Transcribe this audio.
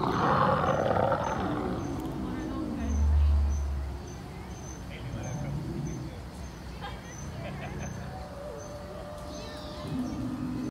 you